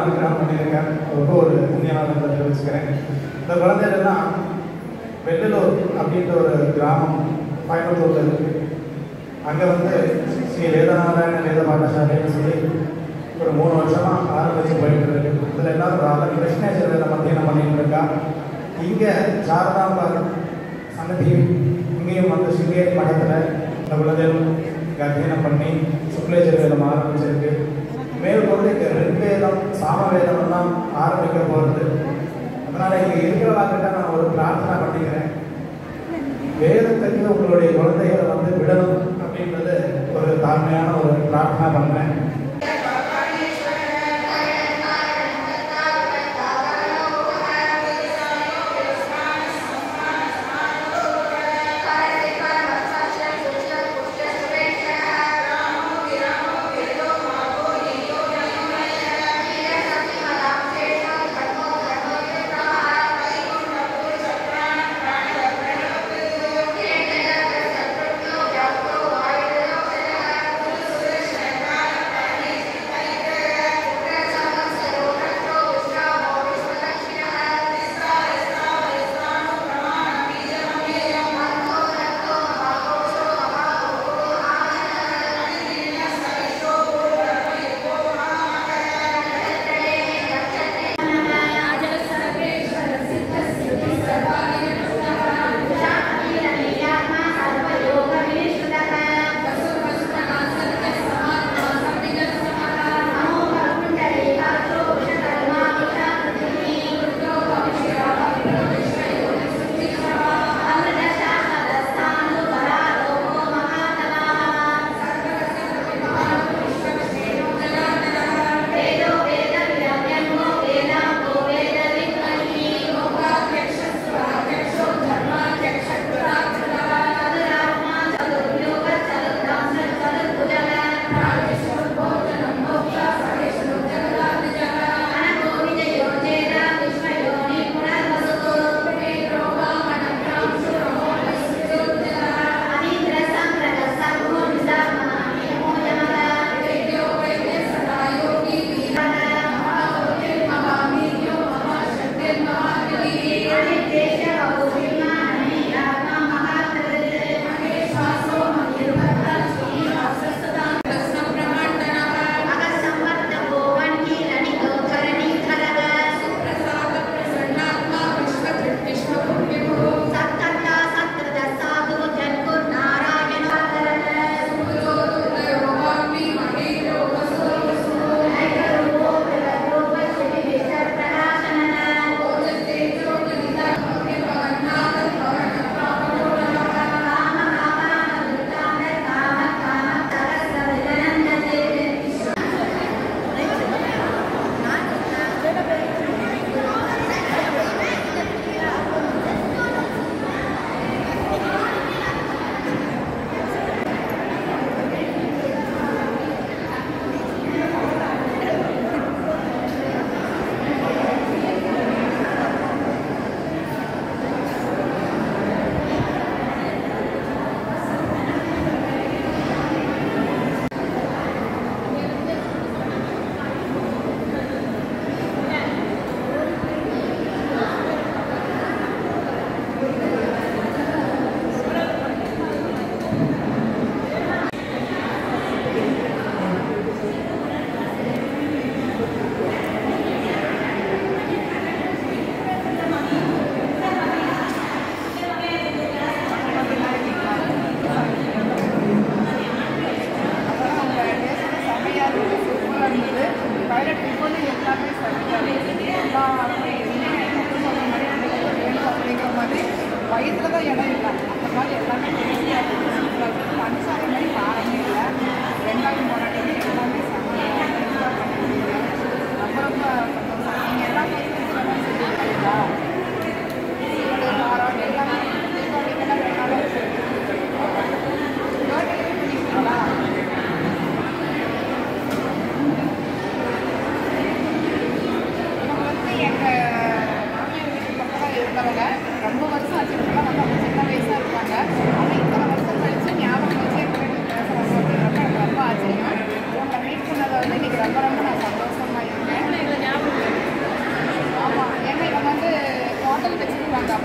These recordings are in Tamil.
அனுகிரகம் பண்ணியிருக்கேன் ரொம்ப ஒரு புண்ணியநாதத்தை தெரிவிச்சுக்கிறேன் இந்த குழந்தைகள்லாம் வெள்ளலூர் அப்படின்ற ஒரு கிராமம் கோயம்புத்தூர்ல இருக்குது அங்கே வந்து ஸ்ரீ வேதநாராயண வேத பாடசாலைன்னு சொல்லி ஒரு மூணு வருஷமாக ஆரம்பித்து போயிட்டு இருக்கு. இதில் எல்லாரும் ராதா கிருஷ்ணேஸ்வர வேத மத்தியானம் பண்ணிட்டு இருக்கா. இங்கே சாரதாம்பார் சன்னதி இங்கேயும் வந்து சிங்கேரி மடத்தில் இந்த குலதெய்வம் இங்கே அத்தியனம் பண்ணி சுக்லேஸ்வர வேதம் ஆரம்பிச்சிருக்கு. மேற்கொண்டு இங்கே ரிக்வேதம் சாமவேதம் எல்லாம் ஆரம்பிக்க போகிறது அதனால் இங்கே இருக்கிறவாக்கிட்ட நான் ஒரு பிரார்த்தனை பண்ணிக்கிறேன். வேதத்துக்கு உங்களுடைய குழந்தைகளை வந்து விடணும் அப்படின்றது ஒரு தாழ்மையான ஒரு பிரார்த்தனை பண்ணுறேன்.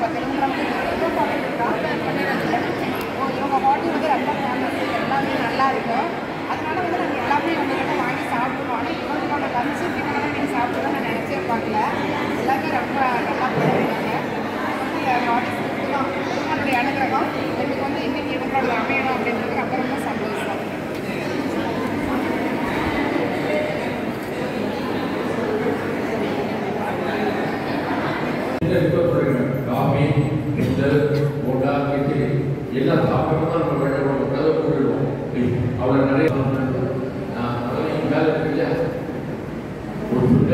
para que எல்லாம் சாப்பிட்டு தான் நம்ம வேண்டாம் கதை கூட்டிடுவோம் அவ்வளோ நிறைய நான் அதெல்லாம் மேலே ஒரு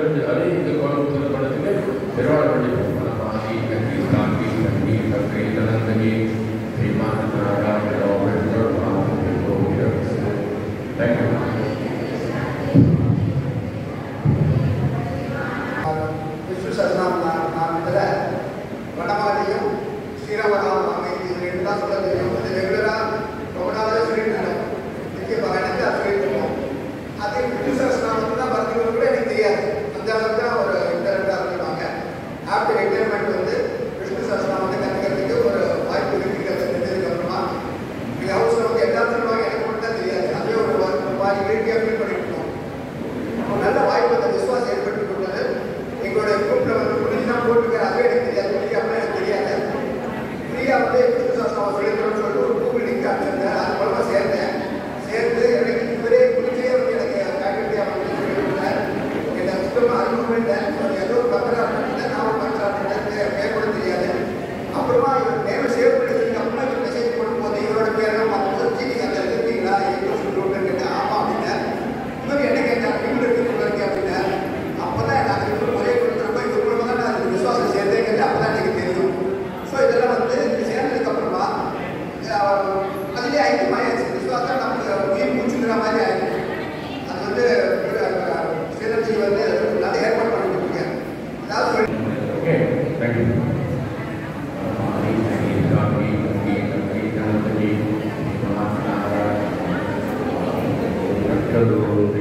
عليه problema Gracias.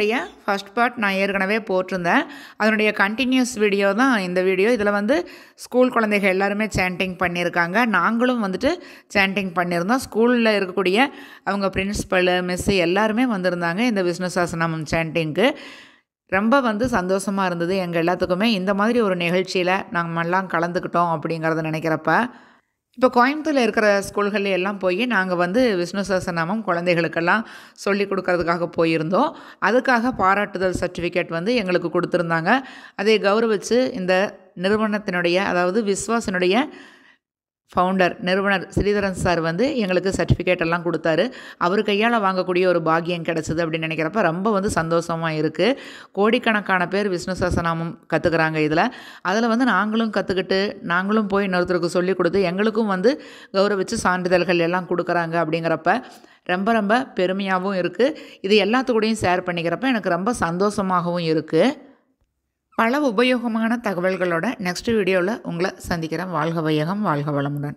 அதனுடைய ஃபஸ்ட் பார்ட் நான் ஏற்கனவே போட்டிருந்தேன். அதனுடைய கண்டினியூஸ் வீடியோ தான் இந்த வீடியோ இதில் வந்து ஸ்கூல் குழந்தைகள் எல்லாருமே சேண்டிங் பண்ணியிருக்காங்க. நாங்களும் வந்துட்டு சேண்டிங் பண்ணியிருந்தோம். ஸ்கூலில் இருக்கக்கூடிய அவங்க பிரின்ஸ்பலு மிஸ்ஸு எல்லாருமே வந்திருந்தாங்க இந்த விஷ்ணு சாசனம் சேண்டிங்க்கு ரொம்ப வந்து சந்தோஷமாக இருந்தது எங்கள் எல்லாத்துக்குமே. இந்த மாதிரி ஒரு நிகழ்ச்சியில் நாங்கள் எல்லாம் கலந்துக்கிட்டோம் அப்படிங்கிறத நினைக்கிறப்ப இப்போ கோயம்புத்தூரில் இருக்கிற ஸ்கூல்கள் எல்லாம் போய் நாங்கள் வந்து விஷ்ணு சஹஸ்ரநாமம் குழந்தைகளுக்கெல்லாம் சொல்லி கொடுக்கறதுக்காக போயிருந்தோம். அதுக்காக பாராட்டுதல் சர்டிஃபிகேட் வந்து எங்களுக்கு கொடுத்துருந்தாங்க. அதை கௌரவித்து இந்த நிறுவனத்தினுடைய அதாவது விஸ்வாசனுடைய ஃபவுண்டர் நிறுவனர் ஸ்ரீதரன் சார் வந்து எங்களுக்கு சர்டிஃபிகேட் எல்லாம் கொடுத்தாரு. அவர் கையால் வாங்கக்கூடிய ஒரு பாக்கியம் கிடச்சிது அப்படின்னு நினைக்கிறப்ப ரொம்ப வந்து சந்தோஷமாக இருக்குது கோடிக்கணக்கான பேர் விஷ்ணு சஹஸ்ரநாமம் கற்றுக்குறாங்க இதில். அதில் வந்து நாங்களும் கற்றுக்கிட்டு நாங்களும் போய் இன்னொருத்தருக்கு சொல்லி கொடுத்து எங்களுக்கும் வந்து கௌரவிச்சு சான்றிதழ்கள் எல்லாம் கொடுக்குறாங்க அப்படிங்கிறப்ப ரொம்ப ரொம்ப பெருமையாகவும் இருக்குது இது எல்லாத்துக்கூடையும் ஷேர் பண்ணிக்கிறப்ப எனக்கு ரொம்ப சந்தோஷமாகவும் இருக்குது பல உபயோகமான தகவல்களோட நெக்ஸ்ட் வீடியோவில் உங்களை சந்திக்கிறேன். வாழ்க வையகம் வாழ்க வளமுடன்.